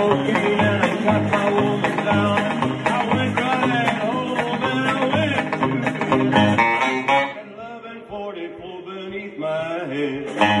and I cut my woman down. I went home and I went. And love and beneath my head.